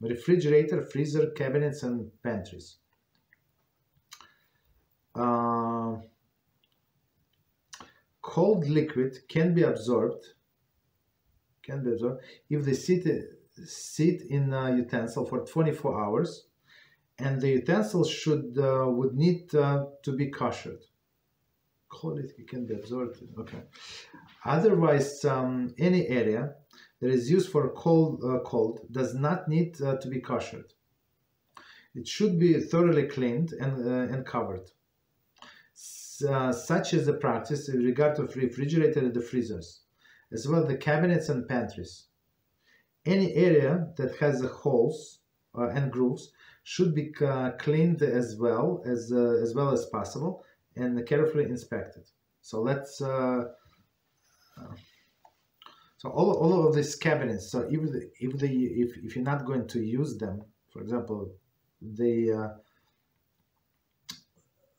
Refrigerator, freezer, cabinets, and pantries. Uh, cold liquid can be absorbed can be absorbed if they sit sit in a utensil for 24 hours and the utensil should uh, would need uh, to be koshered. Cold liquid can be absorbed okay. Otherwise um, any area that is used for cold uh, cold does not need uh, to be koshered it should be thoroughly cleaned and, uh, and covered uh, such is the practice in regard to refrigerator and the freezers, as well as the cabinets and pantries. Any area that has holes uh, and grooves should be cleaned as well as as well as possible and carefully inspected. So let's. Uh, uh, so all, all of these cabinets. So if if the if if you're not going to use them, for example, they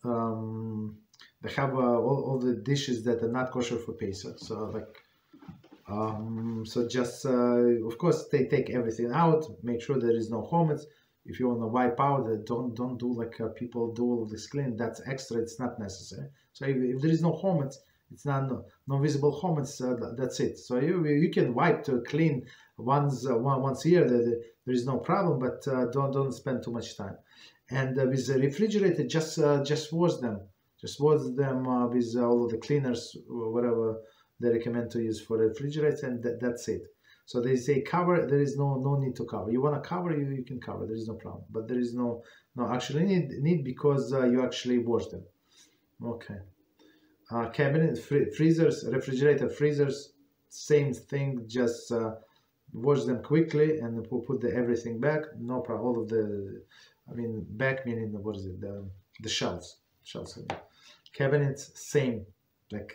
um, they have uh, all, all the dishes that are not kosher for Pesach. So like, um, so just uh, of course they take everything out, make sure there is no chametz. If you want to wipe out, uh, don't don't do like uh, people do all this clean. That's extra. It's not necessary. So if, if there is no chametz, it's not no, no visible chametz. Uh, that's it. So you you can wipe to clean once uh, once a year. There, there is no problem, but don't don't spend too much time. And with the refrigerator, just just wash them just wash them uh, with all of the cleaners, whatever they recommend to use for refrigerators, and that, that's it. So they say cover. There is no no need to cover. You want to cover, you, you can cover. There is no problem. But there is no no actually need need because uh, you actually wash them. Okay. Uh, cabinet, free, freezers, refrigerator, freezers, same thing. Just uh, wash them quickly and put the everything back. No problem. All of the, I mean, back meaning what is it? The the shelves, shelves cabinets same like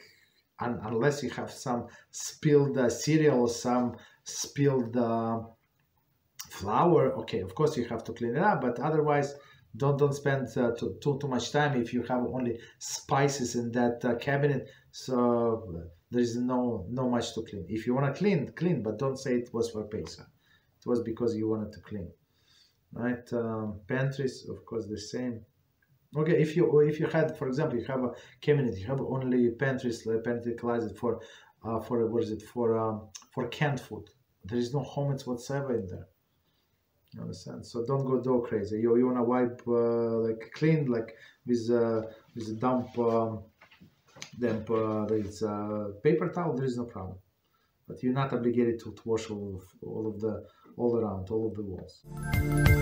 un unless you have some spilled uh, cereal or some spilled uh, flour okay of course you have to clean it up but otherwise don't don't spend uh, too, too, too much time if you have only spices in that uh, cabinet. So there is no no much to clean. If you want to clean clean but don't say it was for pesa it was because you wanted to clean. Right um, pantries of course the same. Okay, if you if you had, for example, you have a cabinet, you have only pantries, pantry closet for uh, for what is it for um, for canned food. There is no chametz whatsoever in there. You understand? So don't go do crazy. You you wanna wipe uh, like clean like with uh, with a damp um, damp uh, it's uh, paper towel. There is no problem. But you're not obligated to, to wash all of all of the all around all of the walls.